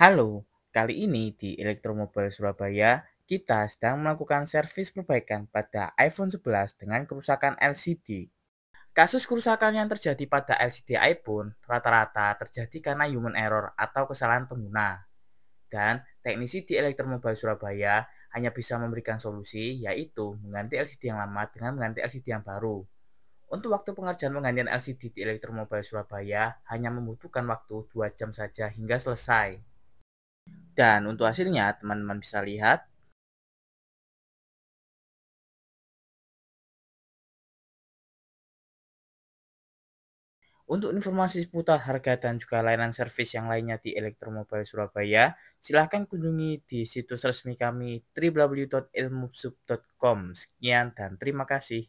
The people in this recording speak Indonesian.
Halo, kali ini di Elektromobil Surabaya, kita sedang melakukan servis perbaikan pada iPhone 11 dengan kerusakan LCD. Kasus kerusakan yang terjadi pada LCD iPhone rata-rata terjadi karena human error atau kesalahan pengguna. Dan teknisi di Elektromobil Surabaya hanya bisa memberikan solusi, yaitu mengganti LCD yang lama dengan mengganti LCD yang baru. Untuk waktu pengerjaan penggantian LCD di Elektromobil Surabaya hanya membutuhkan waktu 2 jam saja hingga selesai. Dan untuk hasilnya, teman-teman bisa lihat Untuk informasi seputar harga dan juga layanan servis yang lainnya di Elektromobil Surabaya, silahkan kunjungi di situs resmi kami www.ilmusub.com. Sekian dan terima kasih.